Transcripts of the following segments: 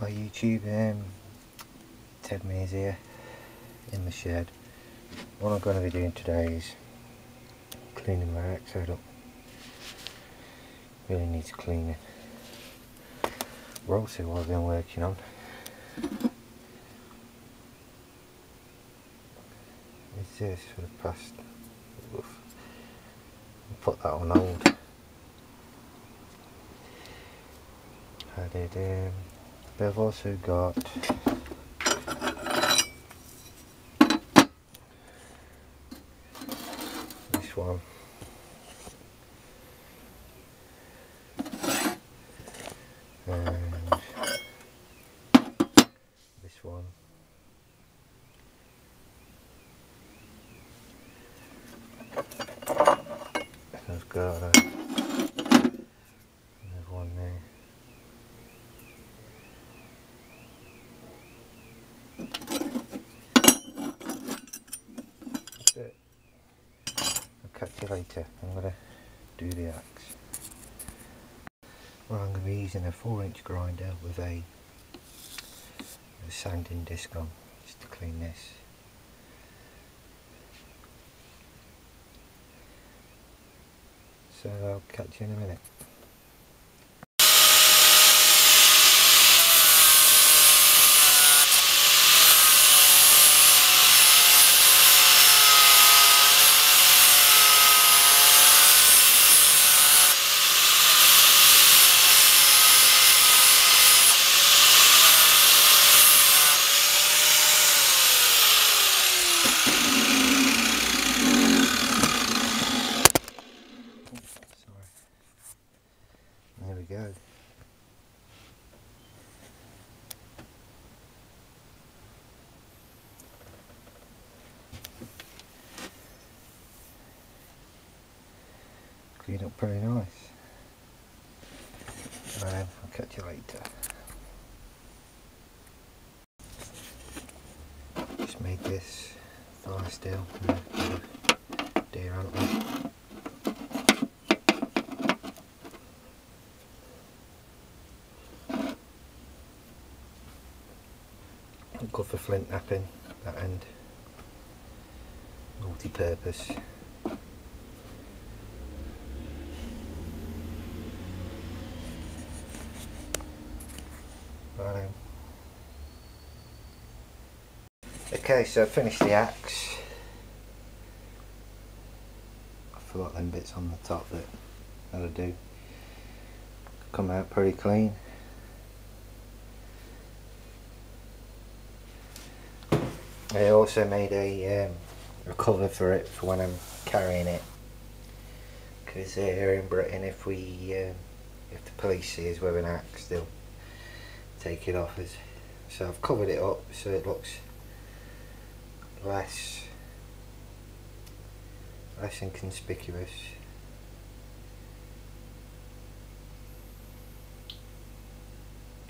Hi YouTube, um, Ted Mears here in the shed. What I'm going to be doing today is cleaning my Exode up. Really needs cleaning. See what I've been working on. It's this for the past? Oof. Put that on hold. I did. Um, I've also got this one. And this one uh, another one there. That's it. Later. I'm going to do the axe. Well, I'm going to be using a 4 inch grinder with a, a sanding disc on just to clean this. So I'll catch you in a minute. Go. Clean up pretty nice. Right, I'll catch you later. Just made this fire steel. Deer antler. Good for flint knapping, that end. Multi-purpose. Right. Okay, so I finished the axe. I forgot them bits on the top that that'll do. Come out pretty clean. I also made a, um, a cover for it for when I'm carrying it. Because here in Britain, if we, um, if the police see us an axe, they'll take it off us. So I've covered it up so it looks less, less inconspicuous.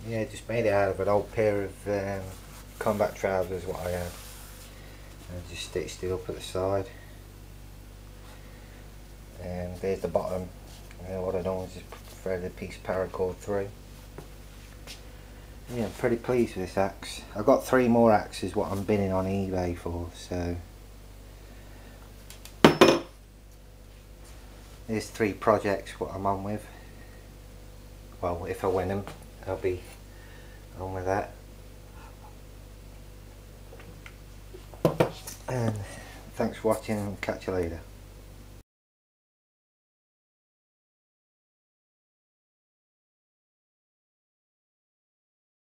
Yeah, just made it out of an old pair of um, combat trousers, what I have and just stitched it up at the side. And there's the bottom. And what I done is just thread a piece paracord through yeah I'm pretty pleased with this axe. I've got three more axes what I'm bidding on eBay for so. There's three projects what I'm on with. Well if I win them I'll be on with that and thanks for watching and catch you later